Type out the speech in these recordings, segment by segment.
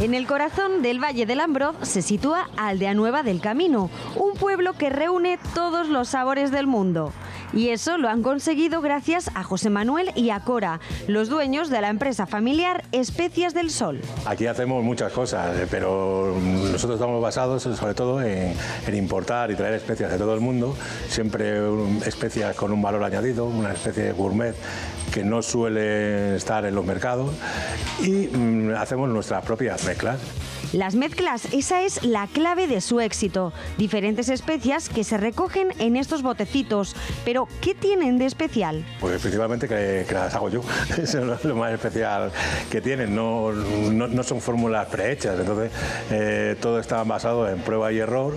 En el corazón del Valle del Ambroz se sitúa Aldea Nueva del Camino, un pueblo que reúne todos los sabores del mundo. Y eso lo han conseguido gracias a José Manuel y a Cora, los dueños de la empresa familiar Especias del Sol. Aquí hacemos muchas cosas, eh, pero nosotros estamos basados sobre todo en, importar y traer especias de todo el mundo, siempre especias con un valor añadido, una especie de gourmet que no suele estar en los mercados y mm, hacemos nuestras propias mezclas. Las mezclas, esa es la clave de su éxito. Diferentes especias que se recogen en estos botecitos. Pero, ¿qué tienen de especial? Pues principalmente que, las hago yo. Eso es lo más especial que tienen. No, no, son fórmulas prehechas. Entonces, eh, todo está basado en prueba y error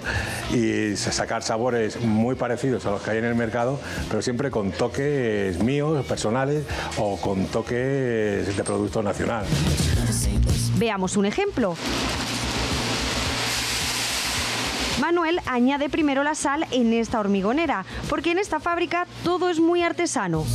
y sacar sabores muy parecidos a los que hay en el mercado, pero siempre con toques míos, personales o con toques de producto nacional. Veamos un ejemplo. Manuel añade primero la sal en esta hormigonera, porque en esta fábrica todo es muy artesano.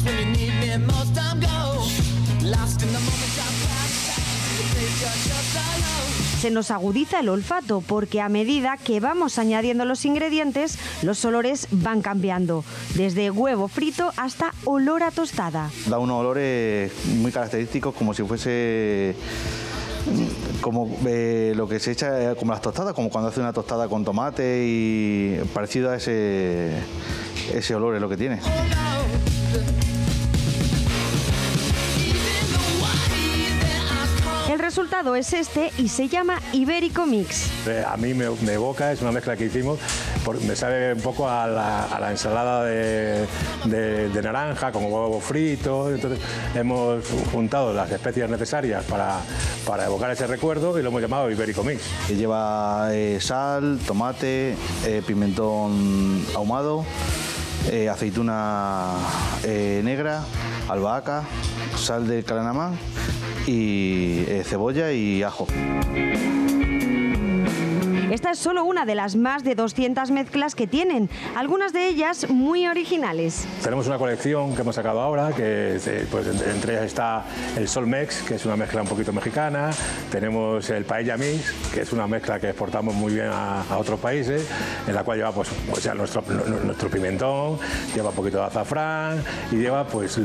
Se nos agudiza el olfato porque a medida que vamos añadiendo los ingredientes, los olores van cambiando, desde huevo frito hasta olor a tostada. Da unos olores muy característicos como si fuese como eh, lo que se echa como las tostadas, como cuando hace una tostada con tomate y parecido a ese, ese olor es lo que tiene. Es este y se llama Ibérico Mix. Eh, a mí me, evoca, es una mezcla que hicimos, me sabe un poco a la, ensalada de, naranja con huevo frito. Entonces hemos juntado las especias necesarias para, para evocar ese recuerdo y lo hemos llamado Ibérico Mix. Lleva eh, sal, tomate, eh, pimentón ahumado, aceituna negra, albahaca, sal de calanamán y eh, cebolla y ajo. Esta es solo una de las más de 200 mezclas que tienen, algunas de ellas muy originales. Tenemos una colección que hemos sacado ahora, que eh, pues, entre ellas está el Solmex, que es una mezcla un poquito mexicana, tenemos el Paella Mix, que es una mezcla que exportamos muy bien a, otros países, en la cual lleva pues, pues ya nuestro, nuestro pimentón, lleva un poquito de azafrán y lleva pues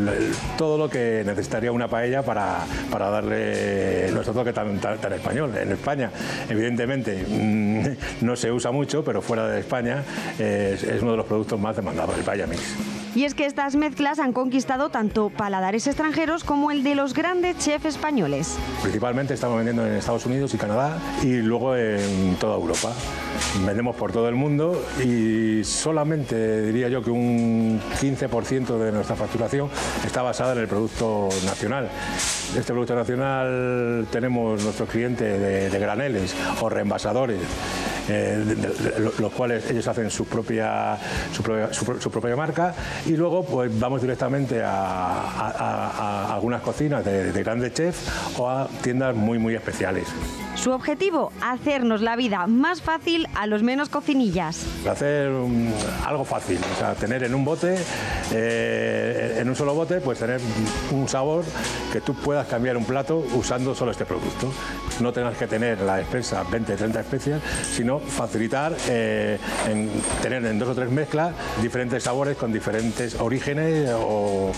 todo lo que necesitaría una paella para, para darle nuestro toque tan, tan español. En España, evidentemente, mm, no se usa mucho, pero fuera de España es, uno de los productos más demandados, el Paya Mix. Y es que estas mezclas han conquistado tanto paladares extranjeros como el de los grandes chefs españoles. Principalmente estamos vendiendo en Estados Unidos y Canadá y luego en toda Europa. Vendemos por todo el mundo y solamente diría yo que un 15% de nuestra facturación está basada en el producto nacional. Este producto nacional tenemos nuestros clientes de, graneles o reenvasadores, eh, los cuales ellos hacen su propia, su propia, marca y luego pues vamos directamente a, algunas cocinas de, de grandes chefs o a tiendas muy muy especiales. Su objetivo, hacernos la vida más fácil a los menos cocinillas. Hacer algo fácil, o sea, tener en un bote, eh, en un solo bote, pues tener un sabor que tú puedas cambiar un plato usando solo este producto. No tengas que tener la despensa 20, 30 especias, sino facilitar eh, en tener en dos o tres mezclas diferentes sabores con diferentes orígenes o,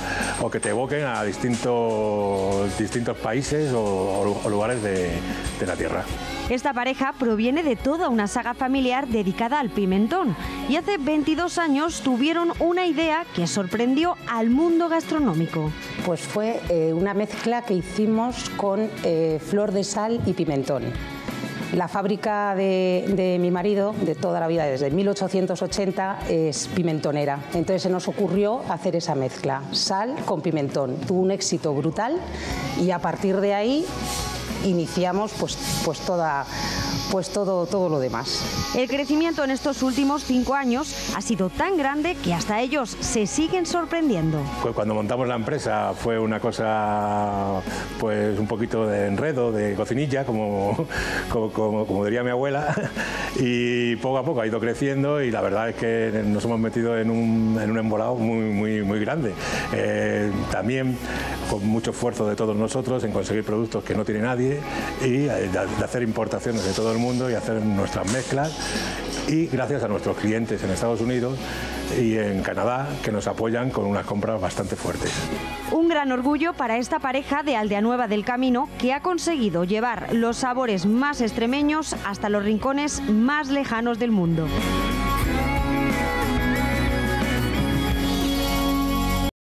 que te evoquen a distintos, distintos países o, lugares de la tierra. Esta pareja proviene de toda una saga familiar dedicada al pimentón y hace 22 años tuvieron una idea que sorprendió al mundo gastronómico. Pues fue eh, una mezcla que hicimos con eh, flor de sal y pimentón. La fábrica de, de, mi marido, de toda la vida, desde 1880, es pimentonera. Entonces se nos ocurrió hacer esa mezcla, sal con pimentón. Tuvo un éxito brutal y a partir de ahí iniciamos pues, pues, toda, pues todo, todo lo demás. El crecimiento en estos últimos cinco años ha sido tan grande que hasta ellos se siguen sorprendiendo. Pues cuando montamos la empresa fue una cosa pues un poquito de enredo, de cocinilla, como, como, diría mi abuela, y poco a poco ha ido creciendo y la verdad es que nos hemos metido en un, en un embolado muy, muy, muy grande. Eh, también con mucho esfuerzo de todos nosotros en conseguir productos que no tiene nadie y de hacer importaciones de todo el mundo y hacer nuestras mezclas y gracias a nuestros clientes en Estados Unidos y en Canadá que nos apoyan con unas compras bastante fuertes. Un gran orgullo para esta pareja de Aldea Nueva del Camino que ha conseguido llevar los sabores más extremeños hasta los rincones más lejanos del mundo.